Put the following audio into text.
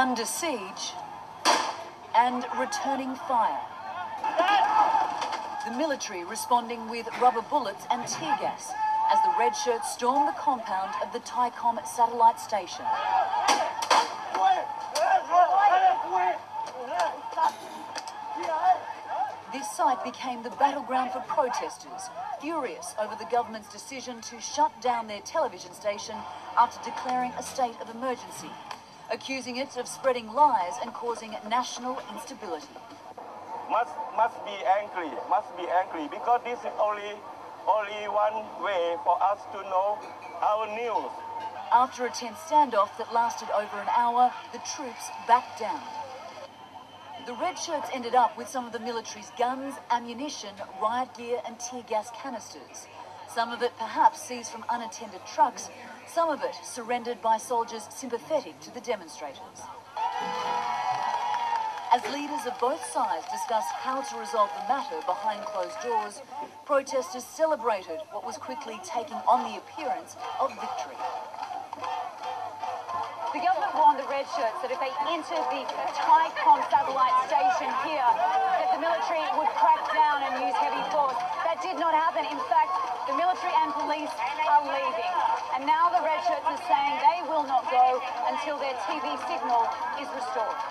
under siege, and returning fire. The military responding with rubber bullets and tear gas as the red shirts stormed the compound of the Thaicom satellite station. This site became the battleground for protesters, furious over the government's decision to shut down their television station after declaring a state of emergency, accusing it of spreading lies and causing national instability. Must must be angry, must be angry because this is only only one way for us to know our news. After a tense standoff that lasted over an hour, the troops backed down. The red shirts ended up with some of the military's guns, ammunition, riot gear, and tear gas canisters. Some of it perhaps seized from unattended trucks, some of it surrendered by soldiers sympathetic to the demonstrators. As leaders of both sides discussed how to resolve the matter behind closed doors, protesters celebrated what was quickly taking on the appearance of victory. The government warned the red shirts that if they entered the Thaicom satellite station here, that the military would crack down and use heavy force. That did not happen. In fact, the military and police are leaving. And now the red shirts are saying they will not go until their TV signal is restored.